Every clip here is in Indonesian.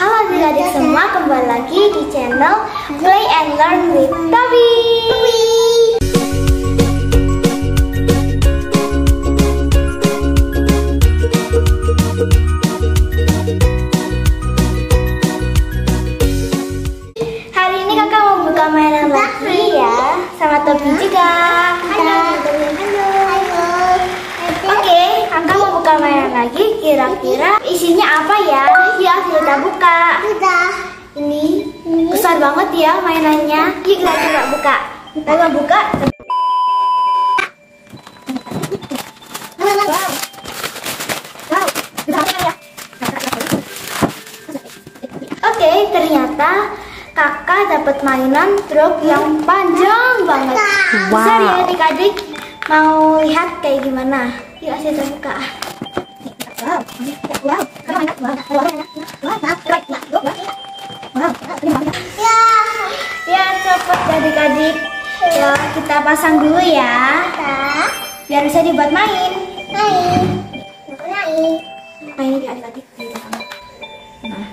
Halo adik-adik semua, kembali lagi di channel Play and Learn with Toby. Hari ini kakak mau buka mainan lagi ya, sama Toby juga. Halo. Halo. Oke, kakak mau buka mainan lagi. Kira-kira isinya apa ya? Kita buka. Sudah. Ini besar banget ya mainannya. Yuk kita coba buka. Kita mau buka. Wow. Wow. ya. Oke, ternyata kakak dapat mainan truk yang panjang banget. Wow. Besar ya adik-adik. Mau lihat kayak gimana? Yuk kita buka. Wow. Wow. Wow. Adik-adik. Ya, kita pasang dulu ya. Biar bisa dibuat main. main. Main. Main di adik-adik. Nah,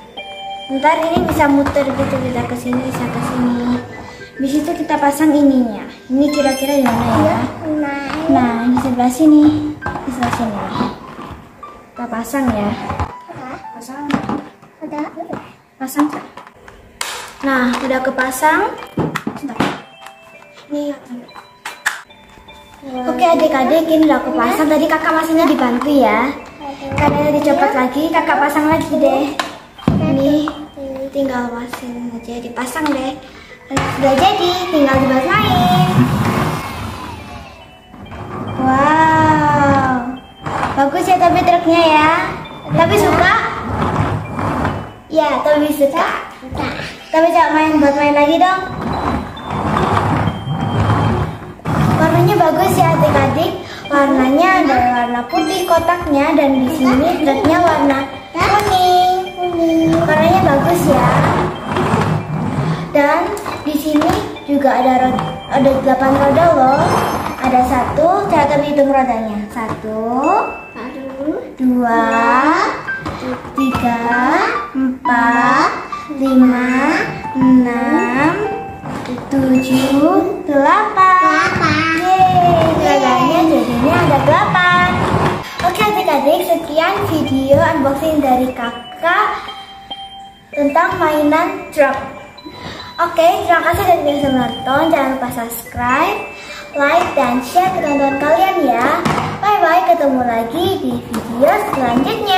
ntar ini bisa muter gitu kita ke sini, bisa ke sini. Di situ kita pasang ininya. Ini kira-kira di mana ya? Main. Nah, di sebelah sini. Di sebelah sini. Kita pasang ya. Pasang. Ada. Pasang. Nah, udah kepasang. Ya. Oke adik-adik ini udah kepasang. Tadi kakak masihnya dibantu ya. Karena dicopot lagi, kakak pasang lagi deh. Ini tinggal pasang aja, dipasang deh. Sudah jadi, tinggal dibuat main. Wow, bagus ya tapi truknya ya. Tapi suka? Ya, tapi suka. Tapi coba main buat main lagi dong. Warnanya bagus ya adik-adik. Warnanya ada warna putih kotaknya dan di sini truknya warna kuning. Warnanya bagus ya. Dan di sini juga ada ro- ada delapan roda loh. Ada satu, saya tapi hitung rodanya. Satu, dua, tiga, empat, lima, enam, tujuh. Delapan. Yeay, rodanya jadinya ada delapan. Oke adik-adik, sekian video unboxing dari kakak tentang mainan truk. Oke, terima kasih sudah bisa menonton. Jangan lupa subscribe, like, dan share ke teman-teman kalian ya. Bye-bye, ketemu lagi di video selanjutnya.